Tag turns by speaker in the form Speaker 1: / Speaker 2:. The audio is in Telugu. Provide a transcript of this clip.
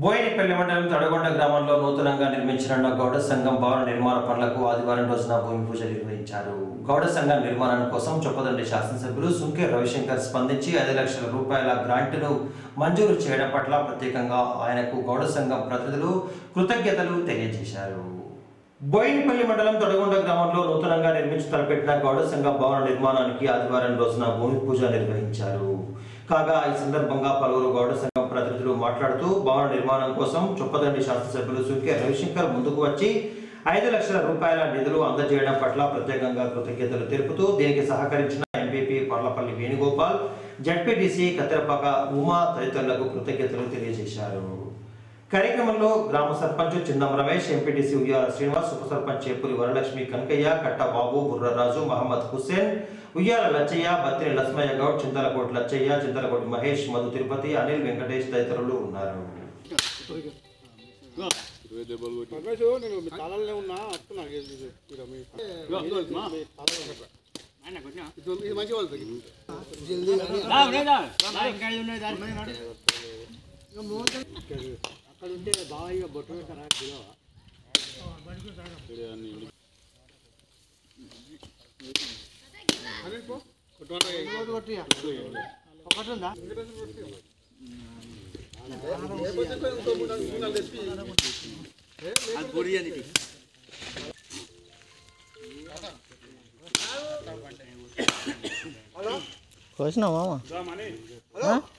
Speaker 1: బోయినపల్లి మండలం తడగొండ గ్రామంలో నూతనంగా నిర్మించనున్న గౌడ సంఘం భవన నిర్మాణ పనులకు ఆదివారం రోజున భూమి పూజ నిర్వహించారు. గౌడ సంఘం నిర్మాణం కోసం చొప్పదండి శాసనసభ్యులు సుంకే రవిశంకర్ స్పందించి ఐదు లక్షల రూపాయల గ్రాంటును మంజూరు చేయడం పట్ల ప్రత్యేకంగా ఆయనకు గౌడ సంఘం ప్రతినిధులు కృతజ్ఞతలు తెలియజేశారు. బోయినపల్లి మండలం తొడగొండ గ్రామంలో నూతనంగా నిర్మించి తలపెట్టిన గౌడ సంఘ భవన నిర్మాణానికి ఆదివారం రోజున భూమి పూజ నిర్వహించారు. కాగా ఈ సందర్భంగా పలువురు గౌడ సంఘం ప్రతినిధులు మాట్లాడుతూ భవన నిర్మాణం కోసం చొప్పదండి శాసనసభ్యులు సుకే రవిశంకర్ ముందుకు వచ్చి ఐదు లక్షల రూపాయల నిధులు అందజేయడం పట్ల ప్రత్యేకంగా కృతజ్ఞతలు తెలుపుతూ దీనికి సహకరించిన ఎంపీపీ పర్లపల్లి వేణుగోపాల్ జడ్పీటీసీ కత్తెరపాక ఉమా తదితరులకు కృతజ్ఞతలు తెలియజేశారు. కార్యక్రమంలో గ్రామ సర్పంచ్ చిందం రమేష్ ఎంపీటీసీ ఉయ్యాల శ్రీనివాస్ ఉప సర్పంచ్ చేపూరి వరలక్ష్మి కనకయ్య కట్టబాబు బుర్రరాజు మహమ్మద్ హుస్సేన్ ఉయ్యాల లచ్చయ్య బత్తిని లక్ష్మయ్య గౌడ్ చింతలకోటి లచ్చయ్య చింతలకోటి మహేష్ మధు తిరుపతి అనిల్ వెంకటేష్ తదితరులు ఉన్నారు
Speaker 2: పరమేశు నేను మీ తాళాలనే ఉన్నా అట్టున్నా ఇది మంచి వాళ్ళు అక్కడ